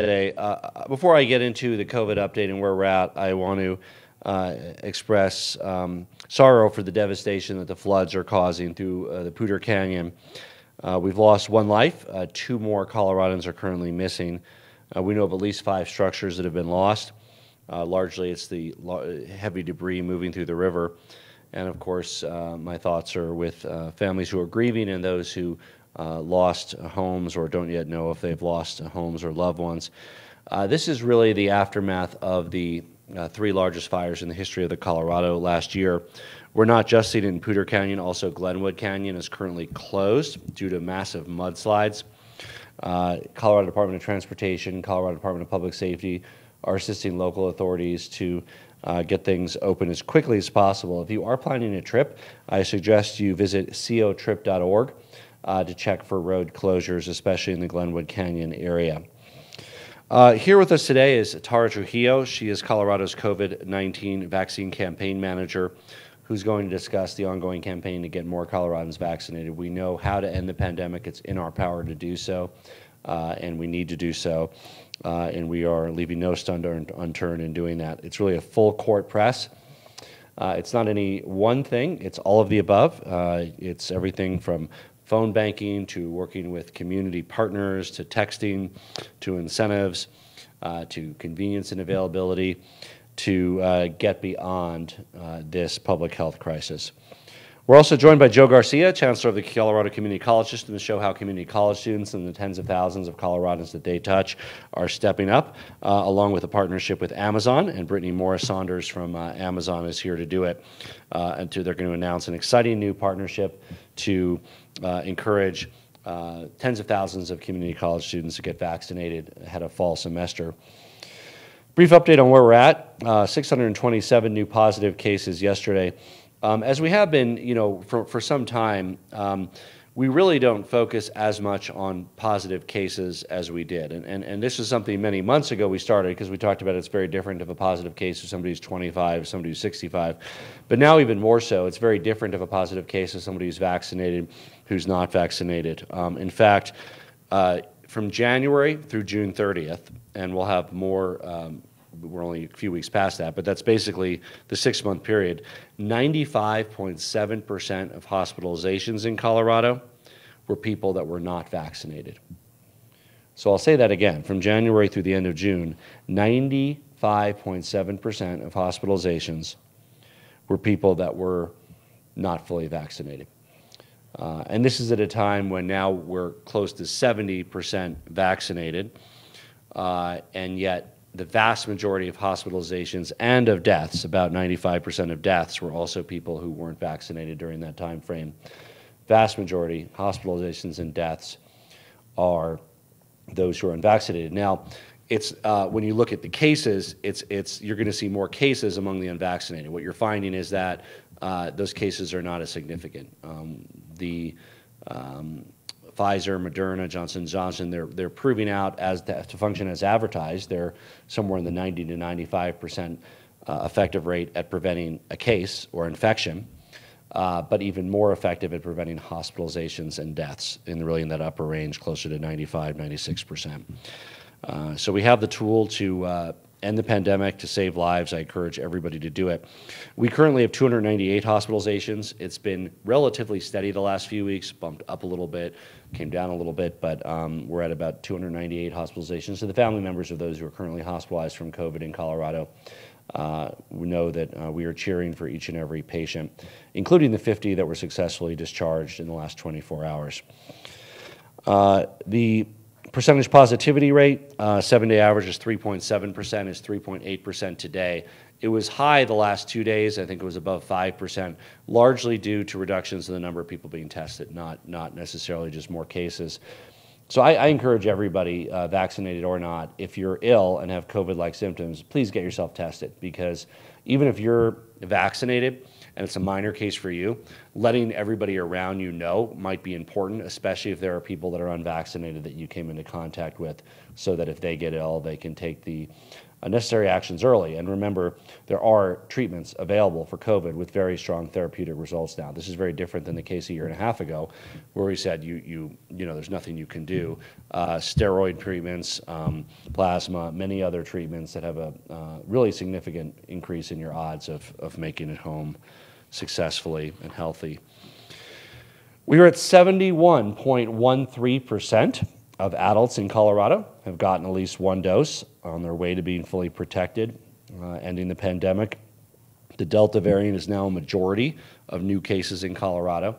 today. Uh, before I get into the COVID update and where we're at, I want to uh, express um, sorrow for the devastation that the floods are causing through uh, the Poudre Canyon. Uh, we've lost one life. Uh, two more Coloradans are currently missing. Uh, we know of at least five structures that have been lost. largely, it's the heavy debris moving through the river. And of course, my thoughts are with families who are grieving and those who uh, lost homes or don't yet know if they've lost homes or loved ones. Uh, this is really the aftermath of the uh, three largest fires in the history of the Colorado last year. We're not just seeing it in Poudre Canyon, also Glenwood Canyon is currently closed due to massive mudslides. Uh, Colorado Department of Transportation, Colorado Department of Public Safety are assisting local authorities to uh, get things open as quickly as possible. If you are planning a trip, I suggest you visit cotrip.org uh, to check for road closures, especially in the Glenwood Canyon area. Uh, here with us today is Tara Trujillo. She is Colorado's COVID 19 vaccine campaign manager who's going to discuss the ongoing campaign to get more Coloradans vaccinated. We know how to end the pandemic, it's in our power to do so, uh, and we need to do so. Uh, and we are leaving no stone unturned in doing that. It's really a full court press. Uh, it's not any one thing, it's all of the above. Uh, it's everything from phone banking to working with community partners to texting to incentives uh, to convenience and availability to uh, get beyond uh, this public health crisis. We're also joined by Joe Garcia, Chancellor of the Colorado Community College System, to show how community college students and the tens of thousands of Coloradans that they touch are stepping up, uh, along with a partnership with Amazon. And Brittany Morris Saunders from uh, Amazon is here to do it. Uh, and to, they're going to announce an exciting new partnership to encourage uh, tens of thousands of community college students to get vaccinated ahead of fall semester. Brief update on where we're at. Uh, 627 new positive cases yesterday. Um, as we have been, you know, for, for some time, um, we really don't focus as much on positive cases as we did. And, and, and this is something many months ago we started because we talked about it's very different of a positive case of somebody who's 25, somebody who's 65. But now, even more so, it's very different of a positive case of somebody who's vaccinated, who's not vaccinated. Um, in fact, uh, from January through June 30th, and we'll have more um, we're only a few weeks past that, but that's basically the six month period. 95.7% of hospitalizations in Colorado were people that were not vaccinated. So I'll say that again from January through the end of June, 95.7% of hospitalizations were people that were not fully vaccinated. Uh, and this is at a time when now we're close to 70% vaccinated, uh, and yet the vast majority of hospitalizations and of deaths, about 95% of deaths, were also people who weren't vaccinated during that time frame. Vast majority hospitalizations and deaths are those who are unvaccinated. Now, it's uh, when you look at the cases, it's it's you're going to see more cases among the unvaccinated. What you're finding is that uh, those cases are not as significant. Um, the um, Pfizer, Moderna, Johnson Johnson, they're, they're proving out as to, to function as advertised. They're somewhere in the 90 to 95 percent uh, effective rate at preventing a case or infection, uh, but even more effective at preventing hospitalizations and deaths in really in that upper range, closer to 95, 96 percent. Uh, so we have the tool to uh, end the pandemic to save lives. I encourage everybody to do it. We currently have 298 hospitalizations. It's been relatively steady the last few weeks, bumped up a little bit, came down a little bit, but um, we're at about 298 hospitalizations. So the family members of those who are currently hospitalized from COVID in Colorado. Uh, we know that uh, we are cheering for each and every patient, including the 50 that were successfully discharged in the last 24 hours. Uh, the Percentage positivity rate, uh, seven day average is 3.7%, is 3.8% today. It was high the last two days. I think it was above 5%, largely due to reductions in the number of people being tested, not, not necessarily just more cases. So I, I encourage everybody, uh, vaccinated or not, if you're ill and have COVID like symptoms, please get yourself tested because even if you're vaccinated and it's a minor case for you, letting everybody around you know might be important, especially if there are people that are unvaccinated that you came into contact with, so that if they get ill, they can take the necessary actions early. And remember, there are treatments available for COVID with very strong therapeutic results now. This is very different than the case a year and a half ago, where we said you you you know there's nothing you can do. Uh, steroid treatments, um, plasma, many other treatments that have a uh, really significant increase in your odds of of making it home successfully and healthy. We are at 71.13 percent of adults in Colorado have gotten at least one dose on their way to being fully protected, uh, ending the pandemic. The Delta variant is now a majority of new cases in Colorado.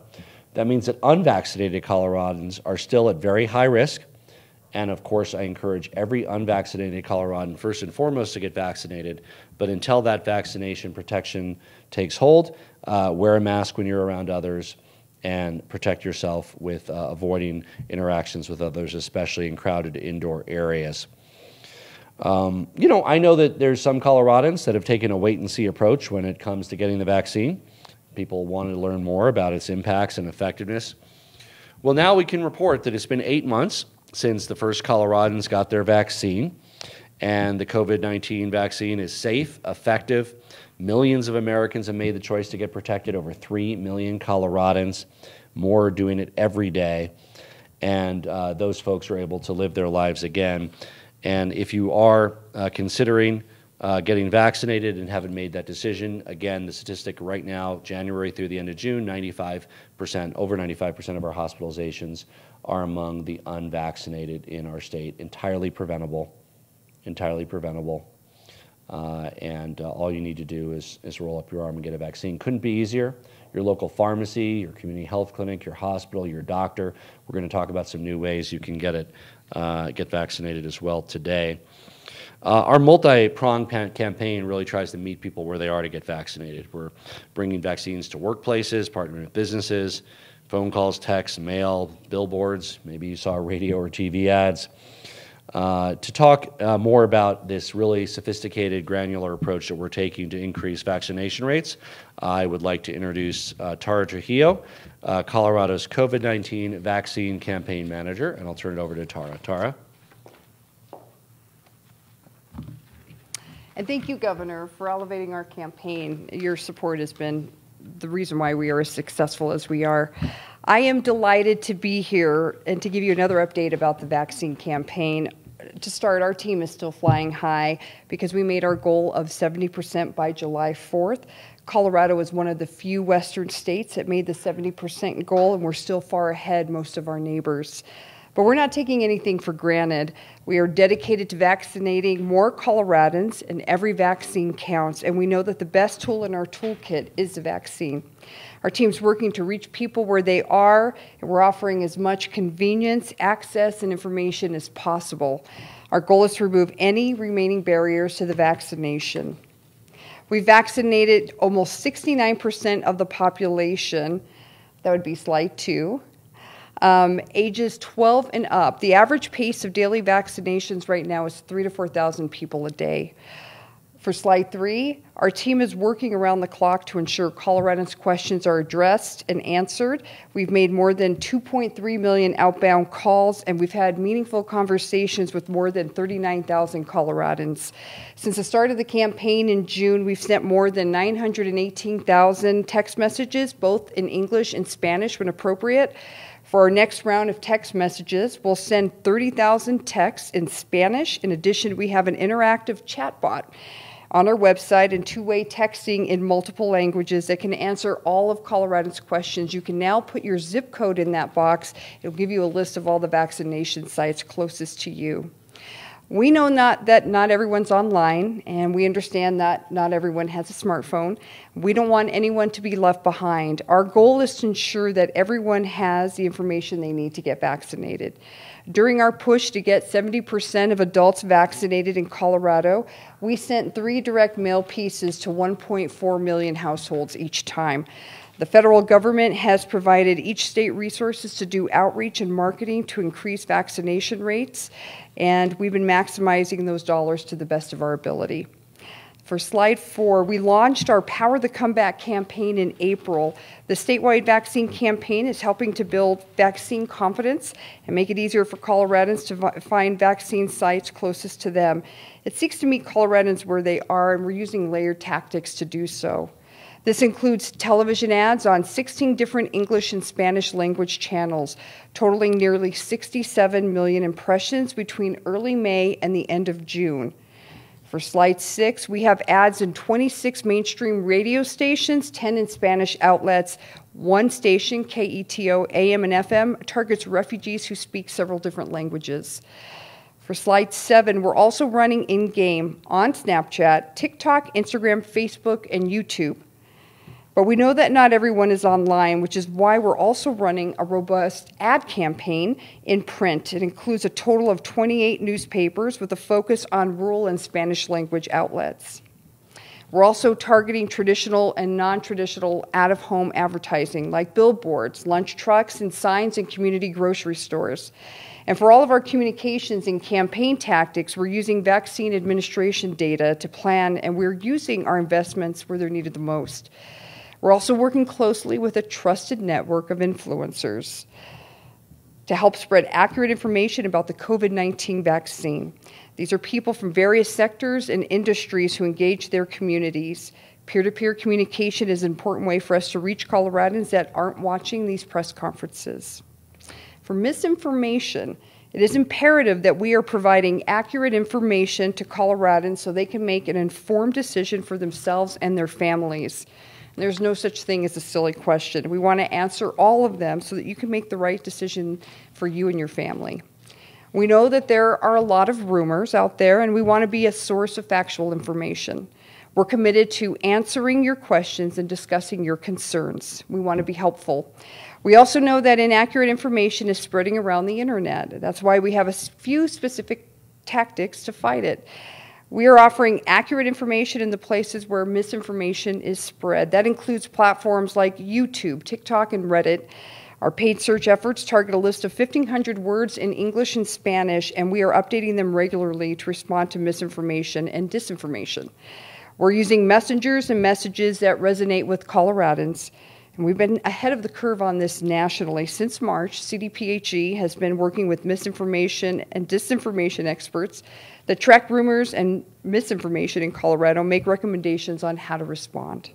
That means that unvaccinated Coloradans are still at very high risk. And of course, I encourage every unvaccinated Coloradan, first and foremost, to get vaccinated. But until that vaccination protection takes hold, uh, wear a mask when you're around others and protect yourself with uh, avoiding interactions with others, especially in crowded indoor areas. Um, you know, I know that there's some Coloradans that have taken a wait and see approach when it comes to getting the vaccine. People wanted to learn more about its impacts and effectiveness. Well, now we can report that it's been eight months since the first Coloradans got their vaccine, and the COVID 19 vaccine is safe, effective, Millions of Americans have made the choice to get protected, over 3 million Coloradans. More doing it every day. And uh, those folks are able to live their lives again. And if you are uh, considering uh, getting vaccinated and haven't made that decision, again, the statistic right now, January through the end of June, 95%, over 95% of our hospitalizations are among the unvaccinated in our state. Entirely preventable, entirely preventable. Uh, and uh, all you need to do is, is roll up your arm and get a vaccine. Couldn't be easier. Your local pharmacy, your community health clinic, your hospital, your doctor. We're going to talk about some new ways you can get it, uh, get vaccinated as well today. Uh, our multi-pronged campaign really tries to meet people where they are to get vaccinated. We're bringing vaccines to workplaces, partnering with businesses, phone calls, texts, mail, billboards. Maybe you saw radio or TV ads. Uh, to talk uh, more about this really sophisticated, granular approach that we're taking to increase vaccination rates, I would like to introduce uh, Tara Trujillo, uh, Colorado's COVID 19 vaccine campaign manager, and I'll turn it over to Tara. Tara? And thank you, Governor, for elevating our campaign. Your support has been the reason why we are as successful as we are. I am delighted to be here and to give you another update about the vaccine campaign. To start, our team is still flying high because we made our goal of 70% by July 4th. Colorado is one of the few Western states that made the 70% goal, and we're still far ahead most of our neighbors. But we're not taking anything for granted. We are dedicated to vaccinating more Coloradans, and every vaccine counts. And we know that the best tool in our toolkit is the vaccine. Our team's working to reach people where they are, and we're offering as much convenience, access, and information as possible. Our goal is to remove any remaining barriers to the vaccination. We vaccinated almost 69% of the population. That would be slide two. Um, ages 12 and up. The average pace of daily vaccinations right now is three to 4,000 people a day. For slide three, our team is working around the clock to ensure Coloradans' questions are addressed and answered. We've made more than 2.3 million outbound calls, and we've had meaningful conversations with more than 39,000 Coloradans. Since the start of the campaign in June, we've sent more than 918,000 text messages, both in English and Spanish when appropriate. For our next round of text messages, we'll send 30,000 texts in Spanish. In addition, we have an interactive chatbot on our website and two way texting in multiple languages that can answer all of Colorado's questions. You can now put your zip code in that box, it'll give you a list of all the vaccination sites closest to you. We know not that not everyone's online, and we understand that not everyone has a smartphone. We don't want anyone to be left behind. Our goal is to ensure that everyone has the information they need to get vaccinated. During our push to get 70% of adults vaccinated in Colorado, we sent three direct mail pieces to 1.4 million households each time. The federal government has provided each state resources to do outreach and marketing to increase vaccination rates, and we've been maximizing those dollars to the best of our ability. For slide four, we launched our Power the Comeback campaign in April. The statewide vaccine campaign is helping to build vaccine confidence and make it easier for Coloradans to find vaccine sites closest to them. It seeks to meet Coloradans where they are, and we're using layered tactics to do so. This includes television ads on 16 different English and Spanish language channels, totaling nearly 67 million impressions between early May and the end of June. For slide six, we have ads in 26 mainstream radio stations, 10 in Spanish outlets. One station, KETO AM and FM, targets refugees who speak several different languages. For slide seven, we're also running in game on Snapchat, TikTok, Instagram, Facebook, and YouTube. But we know that not everyone is online, which is why we're also running a robust ad campaign in print. It includes a total of 28 newspapers with a focus on rural and Spanish language outlets. We're also targeting traditional and non traditional out of home advertising like billboards, lunch trucks, and signs in community grocery stores. And for all of our communications and campaign tactics, we're using vaccine administration data to plan, and we're using our investments where they're needed the most. We're also working closely with a trusted network of influencers to help spread accurate information about the COVID 19 vaccine. These are people from various sectors and industries who engage their communities. Peer to peer communication is an important way for us to reach Coloradans that aren't watching these press conferences. For misinformation, it is imperative that we are providing accurate information to Coloradans so they can make an informed decision for themselves and their families. There's no such thing as a silly question. We want to answer all of them so that you can make the right decision for you and your family. We know that there are a lot of rumors out there, and we want to be a source of factual information. We're committed to answering your questions and discussing your concerns. We want to be helpful. We also know that inaccurate information is spreading around the internet. That's why we have a few specific tactics to fight it. We are offering accurate information in the places where misinformation is spread. That includes platforms like YouTube, TikTok, and Reddit. Our paid search efforts target a list of 1,500 words in English and Spanish, and we are updating them regularly to respond to misinformation and disinformation. We're using messengers and messages that resonate with Coloradans. And we've been ahead of the curve on this nationally. Since March, CDPHE has been working with misinformation and disinformation experts that track rumors and misinformation in Colorado, make recommendations on how to respond.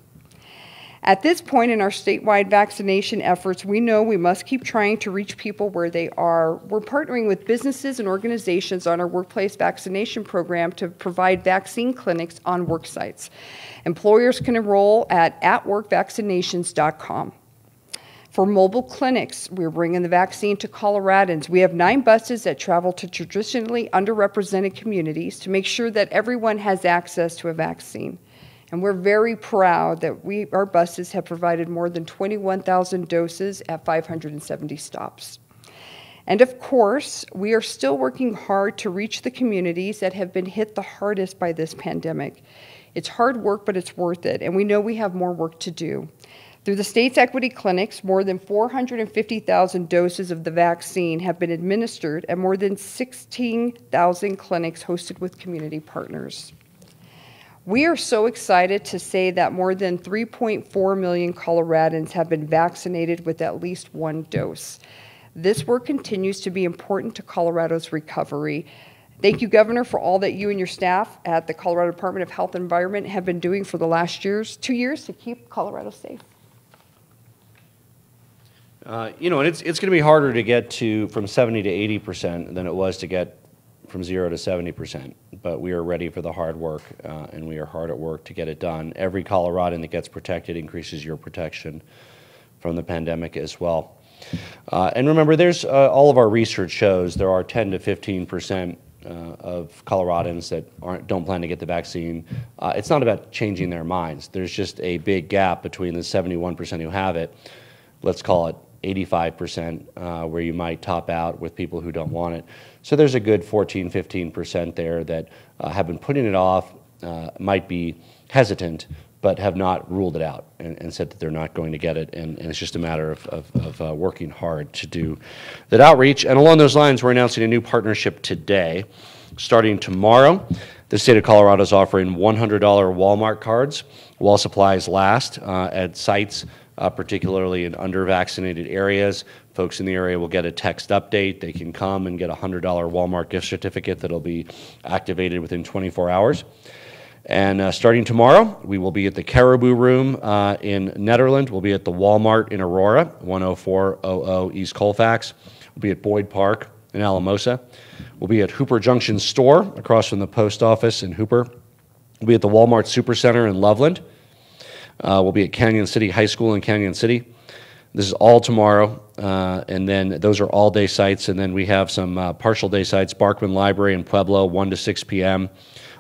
At this point in our statewide vaccination efforts, we know we must keep trying to reach people where they are. We're partnering with businesses and organizations on our workplace vaccination program to provide vaccine clinics on work sites. Employers can enroll at atworkvaccinations.com. For mobile clinics, we're bringing the vaccine to Coloradans. We have nine buses that travel to traditionally underrepresented communities to make sure that everyone has access to a vaccine. And we're very proud that we, our buses have provided more than 21,000 doses at 570 stops. And of course, we are still working hard to reach the communities that have been hit the hardest by this pandemic. It's hard work, but it's worth it, and we know we have more work to do. Through the state's equity clinics, more than 450,000 doses of the vaccine have been administered at more than 16,000 clinics hosted with community partners. We are so excited to say that more than 3.4 million Coloradans have been vaccinated with at least one dose. This work continues to be important to Colorado's recovery. Thank you, Governor, for all that you and your staff at the Colorado Department of Health and Environment have been doing for the last years, two years to keep Colorado safe. Uh, you know, and it's, it's going to be harder to get to from 70 to 80 percent than it was to get from zero to 70 percent. But we are ready for the hard work, uh, and we are hard at work to get it done. Every Coloradan that gets protected increases your protection from the pandemic as well. Uh, and remember, there's uh, all of our research shows there are 10 to 15 percent uh, of Coloradans that aren't, don't plan to get the vaccine. Uh, it's not about changing their minds. There's just a big gap between the 71% who have it, let's call it 85% uh, where you might top out with people who don't want it. So there's a good 14, 15% there that uh, have been putting it off, uh, might be hesitant, but have not ruled it out and, and said that they're not going to get it. And, and it's just a matter of, of, of uh, working hard to do that outreach. And along those lines, we're announcing a new partnership today, starting tomorrow. The state of Colorado is offering $100 Walmart cards while supplies last uh, at sites, uh, particularly in under-vaccinated areas. Folks in the area will get a text update. They can come and get a $100 Walmart gift certificate that'll be activated within 24 hours. And uh, starting tomorrow, we will be at the Caribou Room uh, in Nederland. We'll be at the Walmart in Aurora, 10400 East Colfax. We'll be at Boyd Park in Alamosa. We'll be at Hooper Junction Store across from the post office in Hooper. We'll be at the Walmart Supercenter in Loveland. Uh, we'll be at Cañon City High School in Cañon City. This is all tomorrow, uh, and then those are all day sites. And then we have some uh, partial day sites Barkman Library in Pueblo, 1 to 6 p.m.,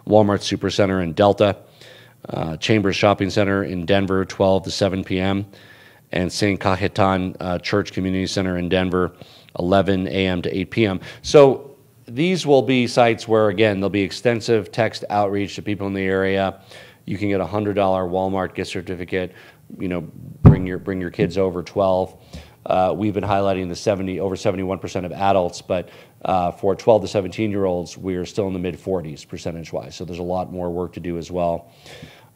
Walmart Supercenter in Delta, uh, Chambers Shopping Center in Denver, 12 to 7 p.m., and St. Cajetan uh, Church Community Center in Denver, 11 a.m. to 8 p.m. So these will be sites where, again, there'll be extensive text outreach to people in the area. You can get a $100 Walmart gift certificate. You know, bring your, bring your kids over 12. Uh, we've been highlighting the 70, over 71% of adults, but uh, for 12 to 17 year olds, we're still in the mid 40s percentage wise. So there's a lot more work to do as well.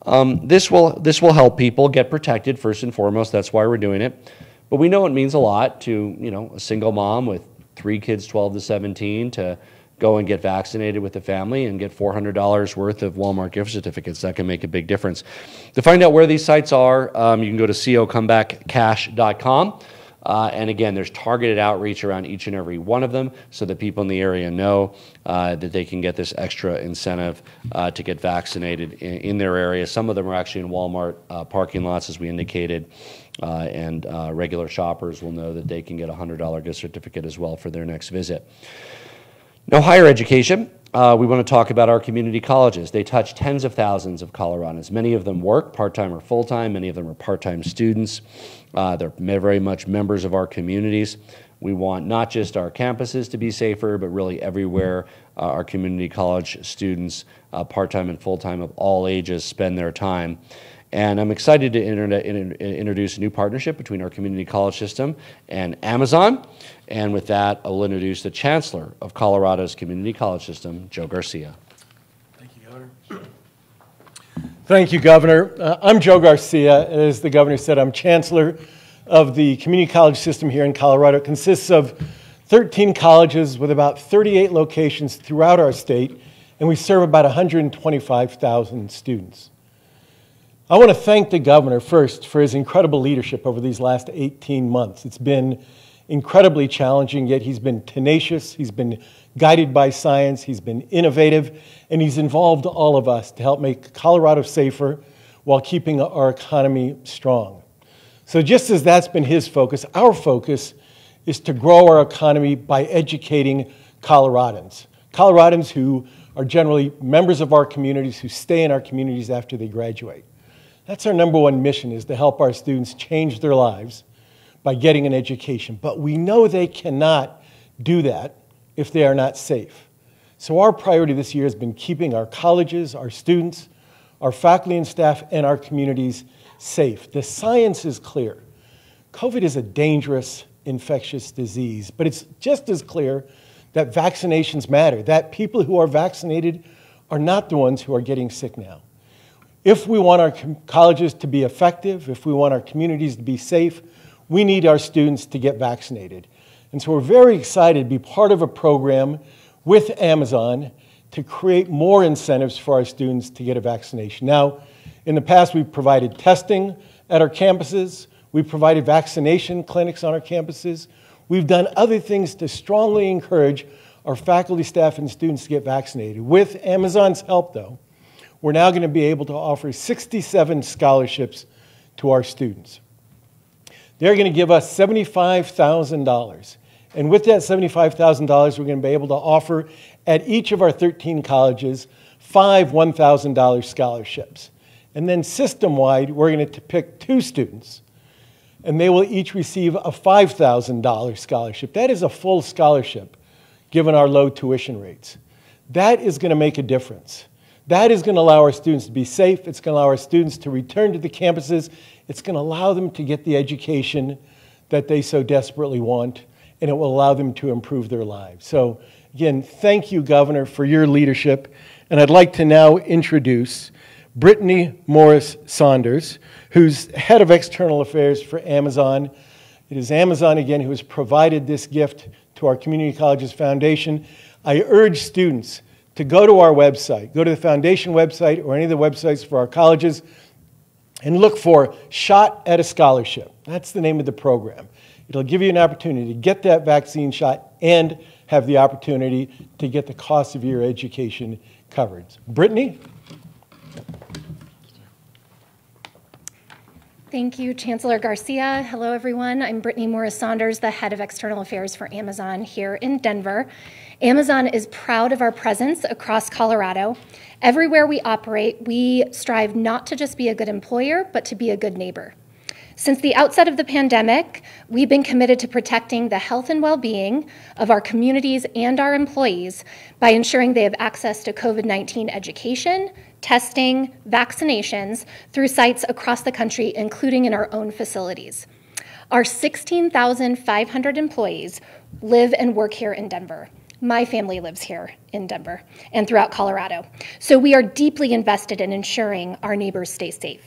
Um, this, will, this will help people get protected first and foremost. That's why we're doing it. But we know it means a lot to, you know, a single mom with three kids, 12 to 17, to go and get vaccinated with the family and get $400 worth of Walmart gift certificates. That can make a big difference. To find out where these sites are, um, you can go to cocomebackcash.com. Uh, and again, there's targeted outreach around each and every one of them so that people in the area know uh, that they can get this extra incentive uh, to get vaccinated in, in, their area. Some of them are actually in Walmart uh, parking lots, as we indicated, uh, and uh, regular shoppers will know that they can get a $100 gift certificate as well for their next visit. Now, higher education. Uh, we want to talk about our community colleges. They touch tens of thousands of Coloradans. Many of them work part time or full time, many of them are part time students. Uh, they're very much members of our communities. We want not just our campuses to be safer, but really everywhere uh, our community college students, uh, part time and full time of all ages, spend their time. And I'm excited to introduce a new partnership between our community college system and Amazon. And with that, I will introduce the Chancellor of Colorado's community college system, Joe Garcia. Thank you, Governor. Thank you, Governor. Uh, I'm Joe Garcia. As the Governor said, I'm Chancellor of the community college system here in Colorado. It consists of 13 colleges with about 38 locations throughout our state, and we serve about 125,000 students. I want to thank the governor first for his incredible leadership over these last 18 months. It's been incredibly challenging, yet he's been tenacious, he's been guided by science, he's been innovative, and he's involved all of us to help make Colorado safer while keeping our economy strong. So, just as that's been his focus, our focus is to grow our economy by educating Coloradans. Coloradans who are generally members of our communities, who stay in our communities after they graduate. That's our number one mission is to help our students change their lives by getting an education. But we know they cannot do that if they are not safe. So our priority this year has been keeping our colleges, our students, our faculty and staff, and our communities safe. The science is clear. COVID is a dangerous infectious disease, but it's just as clear that vaccinations matter, that people who are vaccinated are not the ones who are getting sick now. If we want our colleges to be effective, if we want our communities to be safe, we need our students to get vaccinated. And so we're very excited to be part of a program with Amazon to create more incentives for our students to get a vaccination. Now, in the past, we've provided testing at our campuses, we've provided vaccination clinics on our campuses, we've done other things to strongly encourage our faculty, staff, and students to get vaccinated. With Amazon's help, though, we're now going to be able to offer 67 scholarships to our students. They're going to give us $75,000. And with that $75,000, we're going to be able to offer at each of our 13 colleges five $1,000 scholarships. And then system wide, we're going to pick two students, and they will each receive a $5,000 scholarship. That is a full scholarship given our low tuition rates. That is going to make a difference. That is going to allow our students to be safe. It's going to allow our students to return to the campuses. It's going to allow them to get the education that they so desperately want, and it will allow them to improve their lives. So, again, thank you, Governor, for your leadership. And I'd like to now introduce Brittany Morris Saunders, who's head of external affairs for Amazon. It is Amazon again who has provided this gift to our Community Colleges Foundation. I urge students to go to our website, go to the foundation website or any of the websites for our colleges, and look for Shot at a Scholarship. That's the name of the program. It'll give you an opportunity to get that vaccine shot and have the opportunity to get the cost of your education covered. Brittany? Thank you, Chancellor Garcia. Hello, everyone. I'm Brittany Morris Saunders, the head of external affairs for Amazon here in Denver. Amazon is proud of our presence across Colorado. Everywhere we operate, we strive not to just be a good employer, but to be a good neighbor. Since the outset of the pandemic, we've been committed to protecting the health and well being of our communities and our employees by ensuring they have access to COVID 19 education, testing, vaccinations through sites across the country, including in our own facilities. Our 16,500 employees live and work here in Denver. My family lives here in Denver and throughout Colorado. So we are deeply invested in ensuring our neighbors stay safe.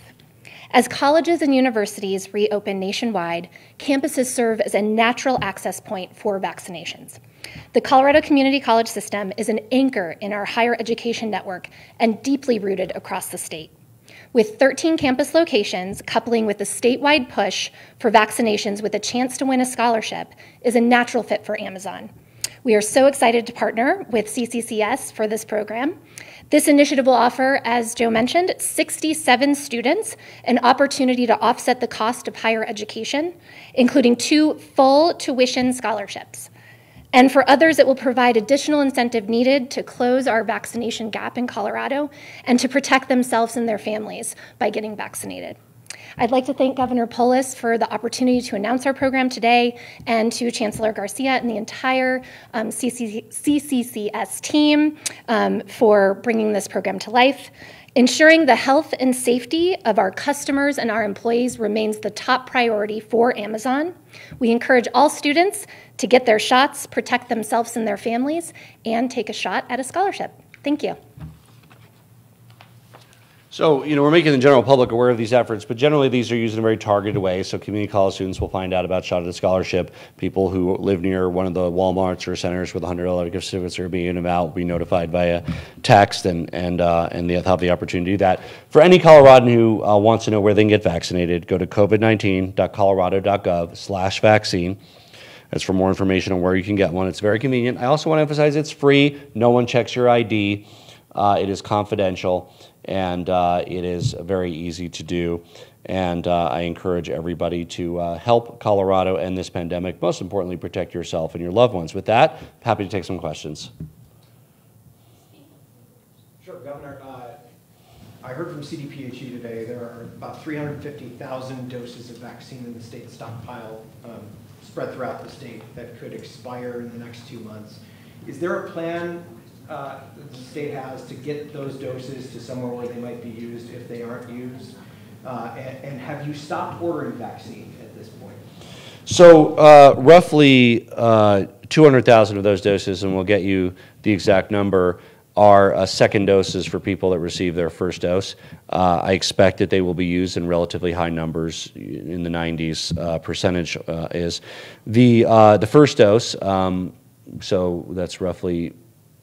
As colleges and universities reopen nationwide, campuses serve as a natural access point for vaccinations. The Colorado Community College System is an anchor in our higher education network and deeply rooted across the state. With 13 campus locations, coupling with the statewide push for vaccinations with a chance to win a scholarship is a natural fit for Amazon. We are so excited to partner with CCCS for this program. This initiative will offer, as Joe mentioned, 67 students an opportunity to offset the cost of higher education, including two full tuition scholarships. And for others, it will provide additional incentive needed to close our vaccination gap in Colorado and to protect themselves and their families by getting vaccinated. I'd like to thank Governor Polis for the opportunity to announce our program today and to Chancellor Garcia and the entire um, CCC, CCCS team um, for bringing this program to life. Ensuring the health and safety of our customers and our employees remains the top priority for Amazon. We encourage all students to get their shots, protect themselves and their families, and take a shot at a scholarship. Thank you. So, you know, we're making the general public aware of these efforts, but generally these are used in a very targeted way. So, community college students will find out about Shot at a Scholarship. People who live near one of the Walmarts or centers with $100 gift certificates are being about will be notified via text and and uh, and they have the opportunity to do that. For any Coloradan who uh, wants to know where they can get vaccinated, go to covid19.colorado.gov slash vaccine. That's for more information on where you can get one. It's very convenient. I also want to emphasize it's free. No one checks your ID. Uh, it is confidential and uh, it is very easy to do. And uh, I encourage everybody to uh, help Colorado end this pandemic. Most importantly, protect yourself and your loved ones. With that, happy to take some questions. Sure, Governor. Uh, I heard from CDPHE today there are about 350,000 doses of vaccine in the state stockpile um, spread throughout the state that could expire in the next two months. Is there a plan uh, the state has to get those doses to somewhere where they might be used if they aren't used? Uh, and, and, have you stopped ordering vaccine at this point? So uh, roughly uh, 200,000 of those doses, and we'll get you the exact number, are uh, second doses for people that receive their first dose. Uh, I expect that they will be used in relatively high numbers, in the 90s uh, percentage is. The, the first dose, um, so that's roughly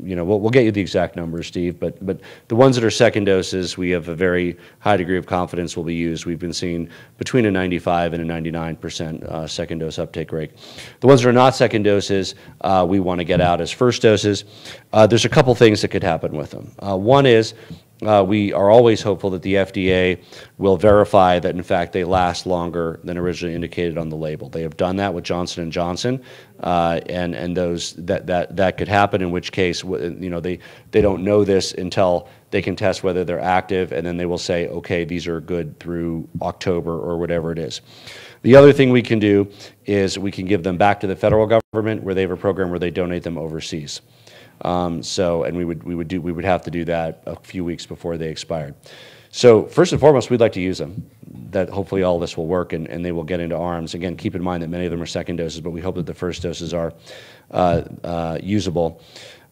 you know, we'll, we'll get you the exact numbers, Steve, but, but the ones that are second doses, we have a very high degree of confidence will be used. We've been seeing between a 95 and a 99 percent uh, second dose uptake rate. The ones that are not second doses, uh, we want to get out as first doses. Uh, there's a couple things that could happen with them. Uh, one is uh, we are always hopeful that the FDA will verify that in fact they last longer than originally indicated on the label. They have done that with Johnson and Johnson, uh, and and those that that that could happen. In which case, you know, they they don't know this until they can test whether they're active, and then they will say, okay, these are good through October or whatever it is. The other thing we can do is we can give them back to the federal government where they have a program where they donate them overseas. Um, so, and we would, we, would do, we would have to do that a few weeks before they expired. So first and foremost, we'd like to use them. That hopefully all this will work and, and they will get into arms. Again, keep in mind that many of them are second doses, but we hope that the first doses are uh, uh, usable.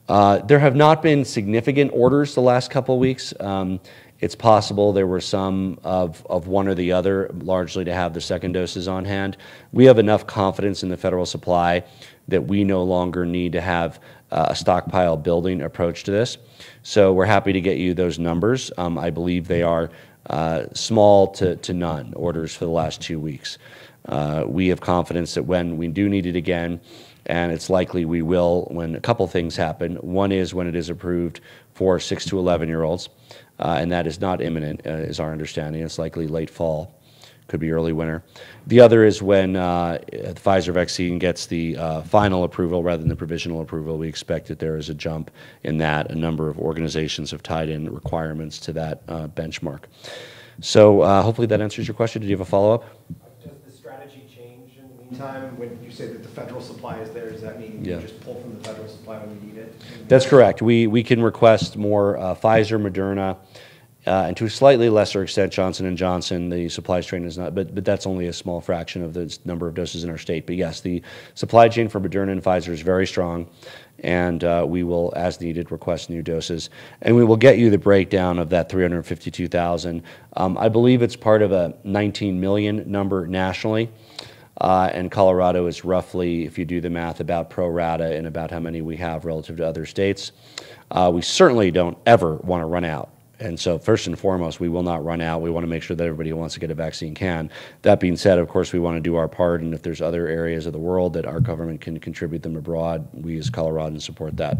Uh, there have not been significant orders the last couple of weeks. Um, it's possible there were some of, of one or the other, largely to have the second doses on hand. We have enough confidence in the federal supply that we no longer need to have uh, a stockpile building approach to this. So we're happy to get you those numbers. Um, I believe they are uh, small to, to none orders for the last two weeks. Uh, we have confidence that when we do need it again, and it's likely we will when a couple things happen. One is when it is approved for 6 to 11 year olds, uh, and that is not imminent, uh, is our understanding. It's likely late fall, could be early winter. The other is when uh, the Pfizer vaccine gets the uh, final approval rather than the provisional approval. We expect that there is a jump in that. A number of organizations have tied in requirements to that uh, benchmark. So uh, hopefully that answers your question. Did you have a follow up? Does the strategy change in the meantime? When you say that the federal supply is there, does that mean Yeah. you just pull from the federal supply when you need it? That's correct. We, we can request more uh, Pfizer, Moderna, uh, and to a slightly lesser extent Johnson and Johnson. The supply chain is not, but but that's only a small fraction of the number of doses in our state. But yes, the supply chain for Moderna and Pfizer is very strong, and uh, we will, as needed, request new doses, and we will get you the breakdown of that 352,000. Um, I believe it's part of a 19 million number nationally. Uh, and Colorado is roughly, if you do the math, about pro rata in about how many we have relative to other states. Uh, we certainly don't ever want to run out. And so, first and foremost, we will not run out. We want to make sure that everybody who wants to get a vaccine can. That being said, of course, we want to do our part. And if there's other areas of the world that our government can contribute them abroad, we as Coloradans support that.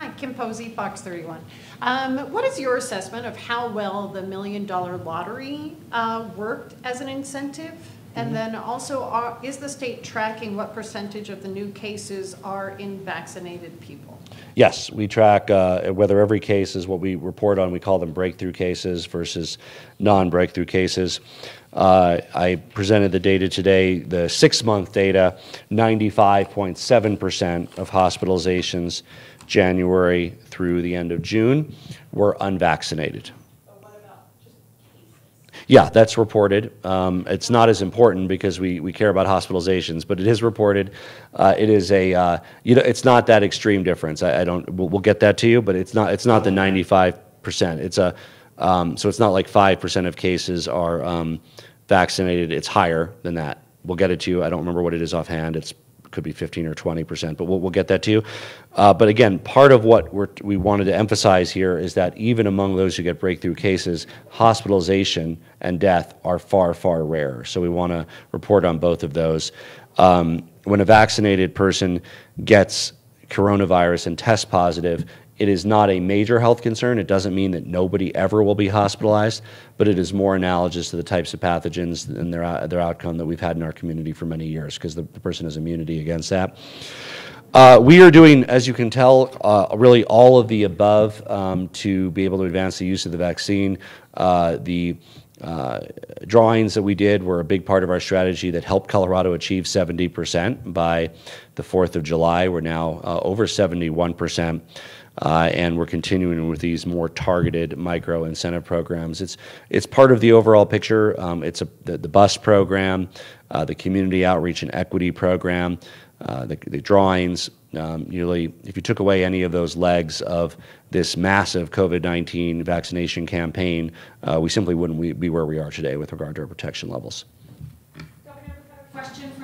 Hi, Kim Posey, Fox 31. Um, What is your assessment of how well the Million Dollar Lottery uh, worked as an incentive? And then also, are- is the state tracking what percentage of the new cases are in vaccinated people? Yes, we track uh, whether every case is what we report on. We call them breakthrough cases versus non-breakthrough cases. Uh, I presented the data today, the six-month data, 95.7% of hospitalizations January through the end of June were unvaccinated. Yeah, that's reported. Um, it's not as important because we, we care about hospitalizations, but it is reported. Uh, it is a uh, you know it's not that extreme difference. I, I don't. We'll, we'll get that to you, but it's not it's not the 95 percent. It's a um, so it's not like five percent of cases are um, vaccinated. It's higher than that. We'll get it to you. I don't remember what it is offhand. It's could be 15 or 20 percent, but we'll, we'll get that to you. Uh, but again, part of what we wanted to emphasize here is that even among those who get breakthrough cases, hospitalization and death are far, far rarer. So we want to report on both of those. Um, when a vaccinated person gets coronavirus and tests positive, it is not a major health concern. It doesn't mean that nobody ever will be hospitalized, but it is more analogous to the types of pathogens and their, their outcome that we've had in our community for many years because the, the person has immunity against that. Uh, we are doing, as you can tell, uh, really all of the above um, to be able to advance the use of the vaccine. Uh, the uh, drawings that we did were a big part of our strategy that helped Colorado achieve 70% by the 4th of July. We're now uh, over 71%. Uh, and we're continuing with these more targeted micro incentive programs. It's it's part of the overall picture. Um, it's a, the, the bus program, uh, the community outreach and equity program, uh, the, the drawings. Um, if you took away any of those legs of this massive COVID-19 vaccination campaign, uh, we simply wouldn't be where we are today with regard to our protection levels. Governor, question.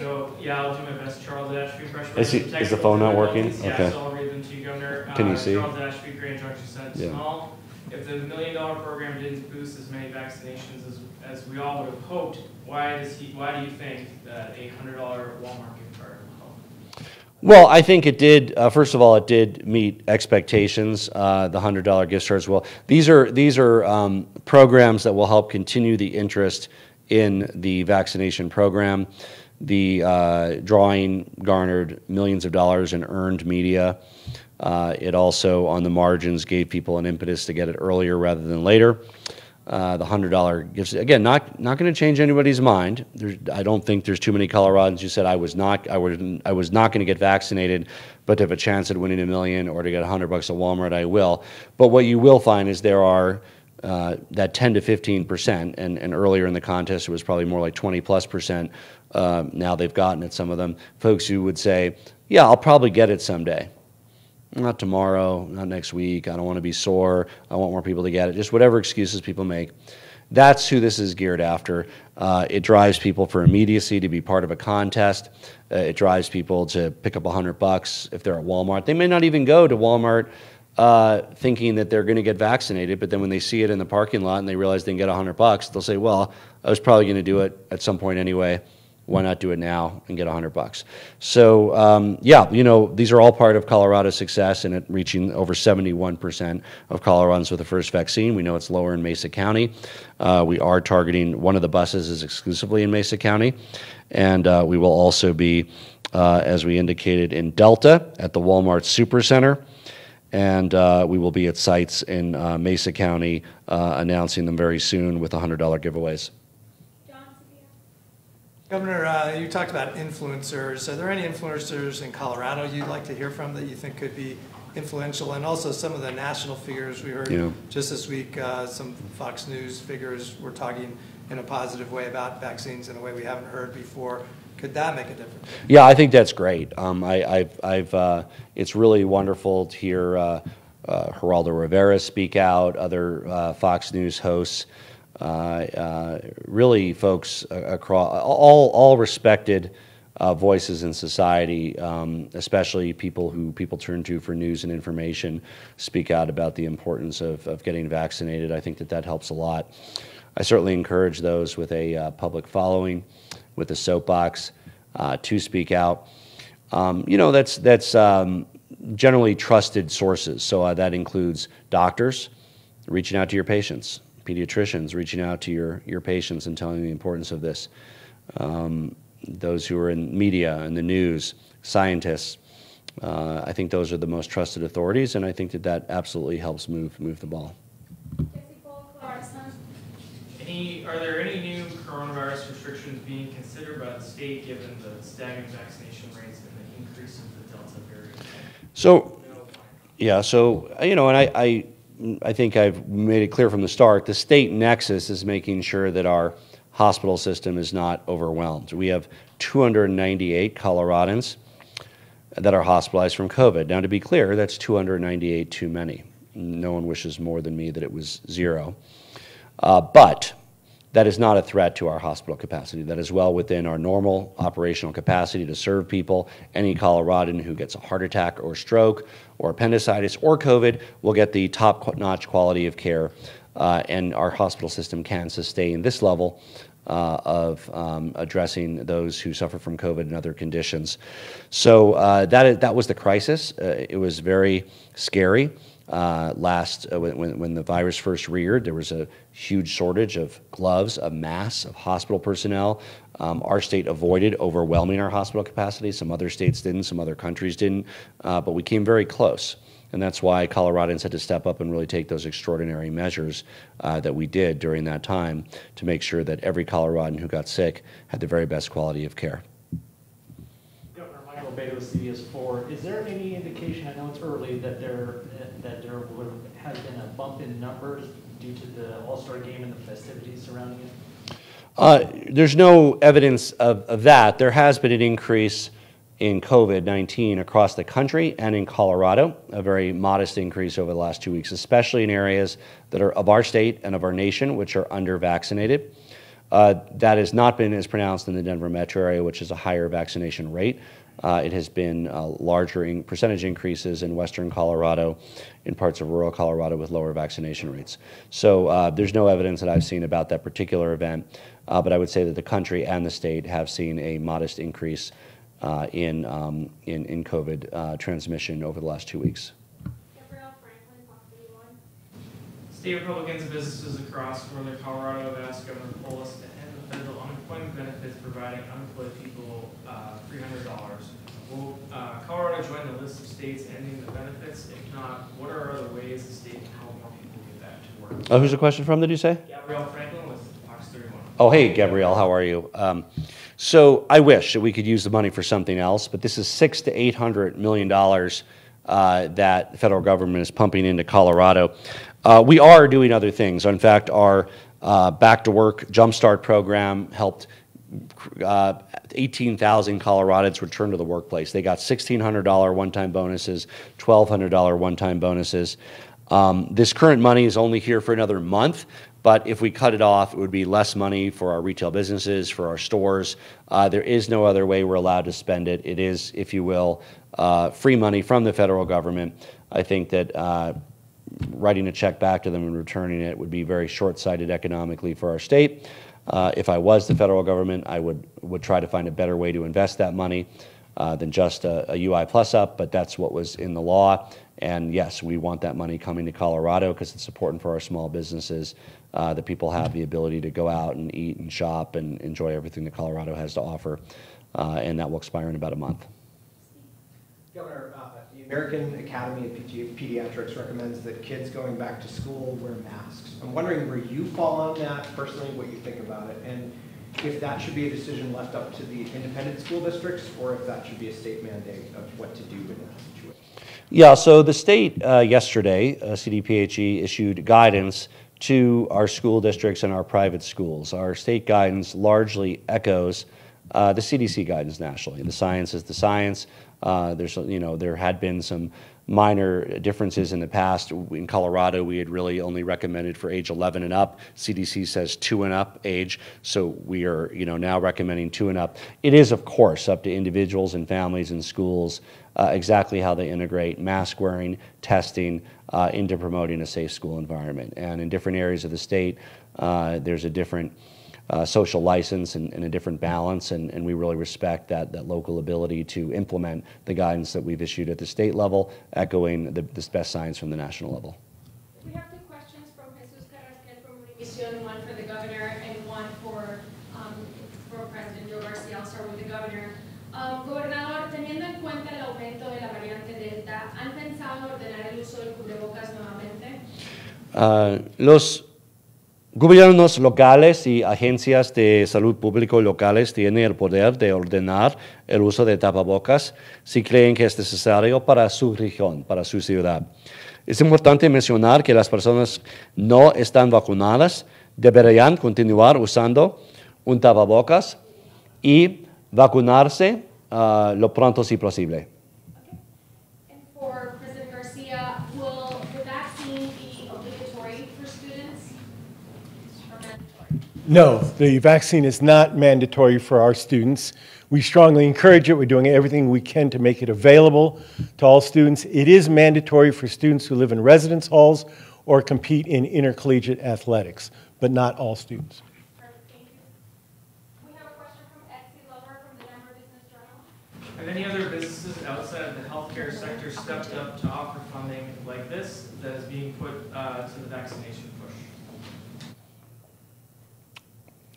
So, yeah, I'll do my best. Charles Ashby, freshman. Is he- is the phone not working? difficulties. Okay. So I'll read them to you, Governor. Can you Uh, see? Charles Ashby, Grand Junction Sentinel Yeah. Small. If the million dollar program didn't boost as many vaccinations as, as we all would have hoped, why does he, why do you think that a hundred dollar Walmart gift card will help? Well, I think it did. Uh, first of all, it did meet expectations. Uh, the hundred dollar gift cards will. These are these are um, programs that will help continue the interest in the vaccination program. The uh, drawing garnered millions of dollars in earned media. Uh, it also, on the margins, gave people an impetus to get it earlier rather than later. Uh, the hundred dollar gifts again, not not going to change anybody's mind. There's, I don't think there's too many Coloradans who said I was not I was I was not going to get vaccinated, but to have a chance at winning a million or to get a hundred bucks at Walmart, I will. But what you will find is there are uh, that 10 to 15 percent, and, and earlier in the contest it was probably more like 20 plus percent. Uh, now they've gotten it. Some of them folks who would say, "Yeah, I'll probably get it someday." Not tomorrow, not next week. I don't want to be sore. I want more people to get it. Just whatever excuses people make. That's who this is geared after. Uh, it drives people for immediacy to be part of a contest. Uh, it drives people to pick up a hundred bucks if they're at Walmart. They may not even go to Walmart uh, thinking that they're going to get vaccinated, but then when they see it in the parking lot and they realize they can get a hundred bucks, they'll say, "Well, I was probably going to do it at some point anyway." why not do it now and get 100 bucks? So um, yeah, you know, these are all part of Colorado's success in it reaching over 71% of Coloradans with the first vaccine. We know it's lower in Mesa County. Uh, we are targeting, one of the buses is exclusively in Mesa County. And uh, we will also be, uh, as we indicated, in Delta at the Walmart Supercenter. And uh, we will be at sites in uh, Mesa County uh, announcing them very soon with $100 giveaways. Governor, uh, you talked about influencers. Are there any influencers in Colorado you'd like to hear from that you think could be influential? And also some of the national figures we heard Yeah. just this week, uh, some Fox News figures were talking in a positive way about vaccines in a way we haven't heard before. Could that make a difference? Yeah, I think that's great. Um, I, I've, I've, uh, it's really wonderful to hear uh, uh, Geraldo Rivera speak out, other uh, Fox News hosts, uh, uh, really folks across all, all respected voices in society, um, especially people who people turn to for news and information, speak out about the importance of, of getting vaccinated. I think that that helps a lot. I certainly encourage those with a public following, with a soapbox, uh, to speak out. Um, you know, that's that's um, generally trusted sources. So uh, that includes doctors reaching out to your patients, pediatricians reaching out to your your patients and telling the importance of this. Um, those who are in media and the news, scientists. Uh, I think those are the most trusted authorities, and I think that that absolutely helps move move the ball. Any, are there any new coronavirus restrictions being considered by the state given the staggering vaccination rates and the increase of the Delta variant? So, yeah, so, you know, and I, I, I think I've made it clear from the start, the state nexus is making sure that our hospital system is not overwhelmed. We have 298 Coloradans that are hospitalized from COVID. Now, to be clear, that's 298 too many. No one wishes more than me that it was zero. Uh, but that is not a threat to our hospital capacity. That is well within our normal operational capacity to serve people. Any Coloradan who gets a heart attack or stroke or appendicitis or COVID will get the top notch quality of care. Uh, and our hospital system can sustain this level uh, of um, addressing those who suffer from COVID and other conditions. So uh, that, that was the crisis. Uh, it was very scary. Uh, last uh, when, when the virus first reared, there was a huge shortage of gloves, of masks, of hospital personnel. Um, our state avoided overwhelming our hospital capacity. Some other states didn't, some other countries didn't, uh, but we came very close. And that's why Coloradans had to step up and really take those extraordinary measures uh, that we did during that time to make sure that every Coloradan who got sick had the very best quality of care. Governor Michael Beto, CBS 4. Is there any indication, I know it's early, that there that there would have been a bump in numbers due to the All-Star game and the festivities surrounding it? Uh, there's no evidence of, of that. There has been an increase in COVID 19 across the country and in Colorado, a very modest increase over the last two weeks, especially in areas that are of our state and of our nation, which are under vaccinated. Uh, that has not been as pronounced in the Denver metro area, which is a higher vaccination rate. Uh, it has been uh, larger in percentage increases in western Colorado, in parts of rural Colorado with lower vaccination rates. So uh, there's no evidence that I've seen about that particular event, uh, but I would say that the country and the state have seen a modest increase uh, in, um, in, in COVID uh, transmission over the last two weeks. State Republicans and businesses across northern Colorado have asked Governor Polis to end the federal unemployment benefits providing unemployed people $300. Will uh, Colorado join the list of states ending the benefits? If not, what are other ways the state can help more people get back to work? Oh, who's the question from, did you say? Gabrielle Franklin with Fox 31. Oh, hey, Gabrielle, how are you? Um, so I wish that we could use the money for something else, but this is six to eight hundred million dollars uh, that the federal government is pumping into Colorado. Uh, we are doing other things. In fact, our uh, Back to Work Jumpstart program helped uh, 18,000 Coloradans returned to the workplace. They got $1,600 one-time bonuses, $1,200 one-time bonuses. Um, this current money is only here for another month, but if we cut it off, it would be less money for our retail businesses, for our stores. Uh, there is no other way we're allowed to spend it. It is, if you will, uh, free money from the federal government. I think that uh, writing a check back to them and returning it would be very short-sighted economically for our state. Uh, if I was the federal government, I would, would try to find a better way to invest that money uh, than just a, a, UI plus up, but that's what was in the law. And yes, we want that money coming to Colorado because it's important for our small businesses uh, that people have the ability to go out and eat and shop and enjoy everything that Colorado has to offer. Uh, and that will expire in about a month. American Academy of Pediatrics recommends that kids going back to school wear masks. I'm wondering where you fall on that personally, what you think about it, and if that should be a decision left up to the independent school districts, or if that should be a state mandate of what to do in that situation. Yeah, so the state uh, yesterday, uh, CDPHE, issued guidance to our school districts and our private schools. Our state guidance largely echoes uh, the CDC guidance nationally. The science is the science. Uh, there's, you know, there had been some minor differences in the past. In Colorado, we had really only recommended for age 11 and up. CDC says two and up age, so we are, you know, now recommending two and up. It is, of course, up to individuals and families and schools uh, exactly how they integrate mask wearing, testing uh, into promoting a safe school environment. And in different areas of the state, uh, there's a different uh, social license and, and, a different balance, and, and, we really respect that, that local ability to implement the guidance that we've issued at the state level, echoing the, this best science from the national level. We have two questions from Jesus Carrasquel from Univision, one for the governor and one for, um, for President Joe Garcia. I'll start with the governor. Um, gobernador, teniendo en cuenta el aumento de la variante Delta, ¿han pensado en ordenar el uso del cubrebocas nuevamente? Uh, los Gobiernos locales y agencias de salud público locales tienen el poder de ordenar el uso de tapabocas si creen que es necesario para su región, para su ciudad. Es importante mencionar que las personas no están vacunadas deberían continuar usando un tapabocas y vacunarse uh, lo pronto si posible. No, the vaccine is not mandatory for our students. We strongly encourage it. We're doing everything we can to make it available to all students. It is mandatory for students who live in residence halls or compete in intercollegiate athletics, but not all students. Have any other businesses outside of the healthcare sector stepped up to offer funding like this that is being put uh, to the vaccination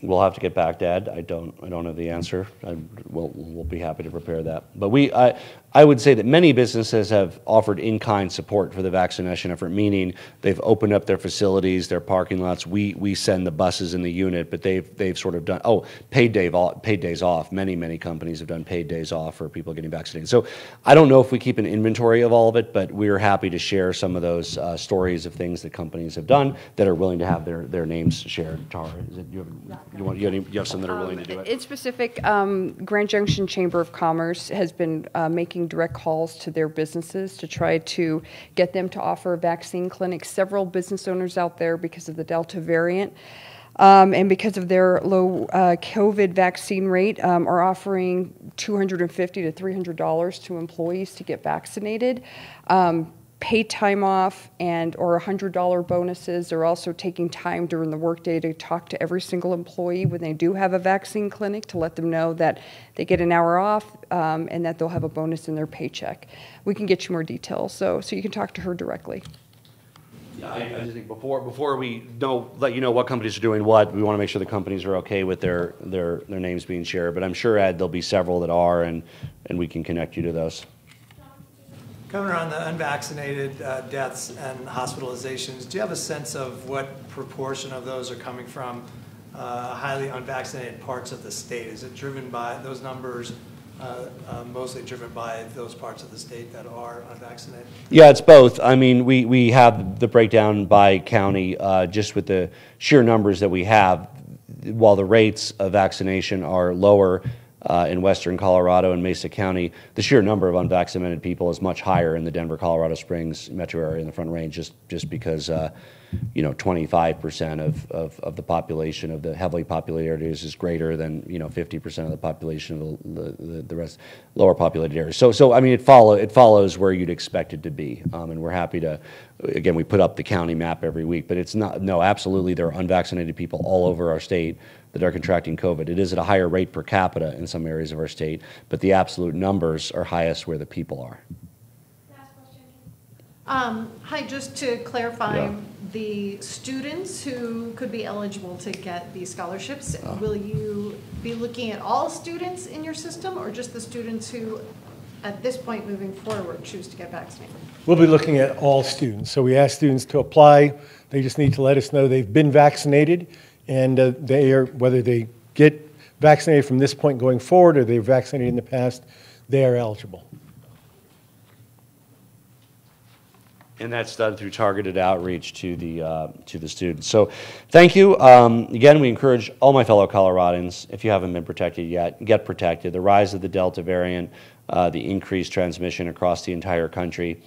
We'll have to get back to Ed. I don't, I don't have the answer. I, we'll, we'll be happy to prepare that. But we, I, I would say that many businesses have offered in-kind support for the vaccination effort, meaning they've opened up their facilities, their parking lots. We, we send the buses in the unit, but they've, they've sort of done, oh, paid, day paid days off. Many, many companies have done paid days off for people getting vaccinated. So I don't know if we keep an inventory of all of it, but we're happy to share some of those uh, stories of things that companies have done that are willing to have their, their names shared. Tara, it, you have, you, want, you, have, any, you have some that are willing um, to do it? In specific, um, Grand Junction Chamber of Commerce has been uh, making direct calls to their businesses to try to get them to offer a vaccine clinics. Several business owners out there, because of the Delta variant, um, and because of their low uh, COVID vaccine rate, um, are offering 250 to $300 to employees to get vaccinated. Um, paid time off and or $100 bonuses. They're also taking time during the workday to talk to every single employee when they do have a vaccine clinic to let them know that they get an hour off um, and that they'll have a bonus in their paycheck. We can get you more details, so, so you can talk to her directly. Yeah, I, I just think before before we know let you know what companies are doing what, we want to make sure the companies are okay with their their their names being shared. But I'm sure Ed there'll be several that are, and and we can connect you to those. Governor, on the unvaccinated uh, deaths and hospitalizations, do you have a sense of what proportion of those are coming from uh, highly unvaccinated parts of the state? Is it driven by those numbers uh, uh, mostly driven by those parts of the state that are unvaccinated? Yeah, it's both. I mean, we, we have the breakdown by county, uh, just with the sheer numbers that we have. While the rates of vaccination are lower uh, in western Colorado and Mesa County, the sheer number of unvaccinated people is much higher in the Denver, Colorado Springs metro area in the Front Range, just, just because, uh, you know, 25% of, of, of the population of the heavily populated areas is greater than, you know, 50% of the population of the, the, the rest, lower populated areas. So, so I mean, it follow, it follows where you'd expect it to be. Um, and we're happy to, again, we put up the county map every week, but it's not, no, absolutely, there are unvaccinated people all over our state that are contracting COVID. It is at a higher rate per capita in some areas of our state, but the absolute numbers are highest where the people are. Um, Hi, just to clarify, Yeah. the students who could be eligible to get these scholarships, will you be looking at all students in your system or just the students who, at this point moving forward, choose to get vaccinated? We'll be looking at all students. So we ask students to apply. They just need to let us know they've been vaccinated and uh, they are, whether they get vaccinated from this point going forward or they're vaccinated in the past, they are eligible. And that's done through targeted outreach to the, uh, to the students. So thank you. Um, Again, we encourage all my fellow Coloradans, if you haven't been protected yet, get protected. The rise of the Delta variant, uh, the increased transmission across the entire country,